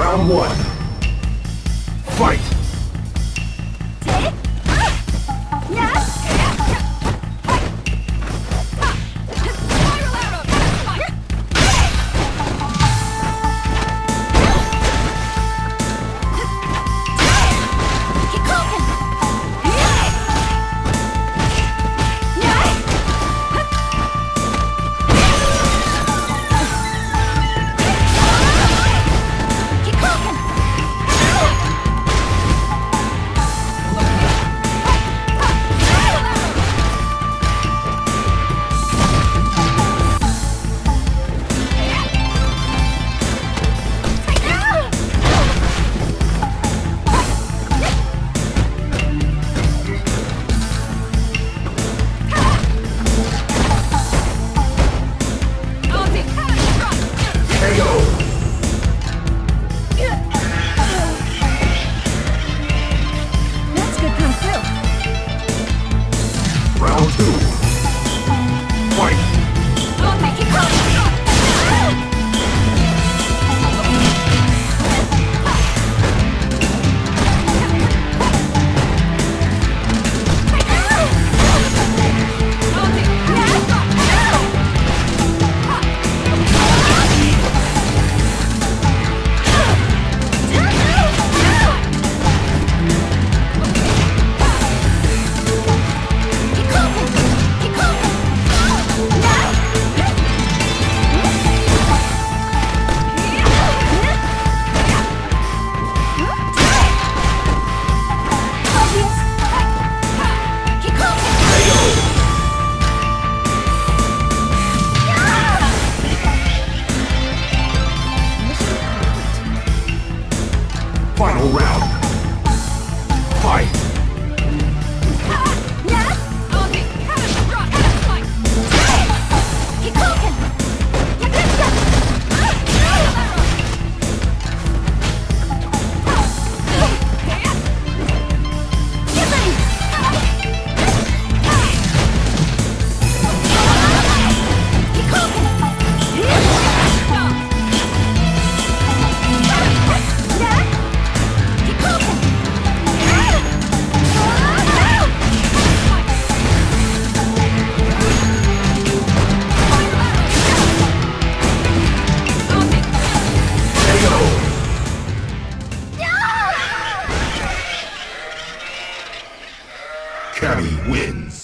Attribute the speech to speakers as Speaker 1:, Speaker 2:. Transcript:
Speaker 1: Round one. Fight! Final round. Carrie wins.